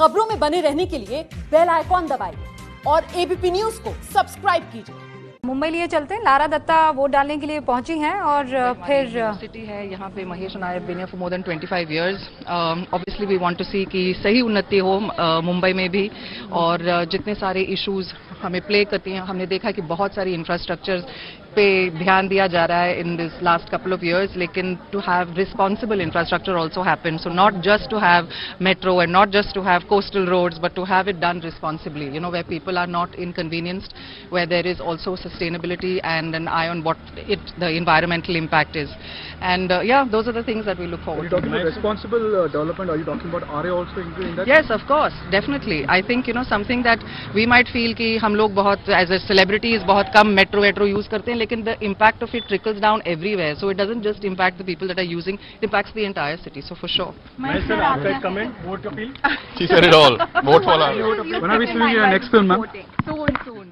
खबरों में बने रहने के लिए बेल आइकॉन दबाइए और एबीपी न्यूज़ को सब्सक्राइब कीजिए। मुंबई लिए चलते हैं। लारा दत्ता वोट डालने के लिए पहुँची हैं और फिर सिटी है यहाँ पे Mahesh have been for more than 25 years obviously we want to see कि सही उन्नति हो uh, मुंबई में भी। और uh, जितने सारे इश्यूज़ हमें प्ले करती हैं हमने देखा कि बहुत सारी इंफ्रास्ट्रक्चर पे ध्यान दिया जा रहा है in this last couple of years लेकिन to have responsible infrastructure also happens so not just to have metro and not just to have coastal roads but to have it done responsibly you know where people are not inconvenienced where there is also sustainability and an eye on what the environmental impact is. And uh, yeah those are the things that we look forward to. responsible uh, development? Are you talking about Aarey also including that? Yes of course definitely. I think you know something that we might feel ki hum as a celebrities bahut kam metro metro लेकिन the impact of it trickles down everywhere. So it doesn't just impact the people that are using, it impacts the entire city. So for sure. Mahesh sir, आपका एक comment, vote appeal. She said it all. Vote for Lara. When are we seeing your next film, ma'am? Soon, soon.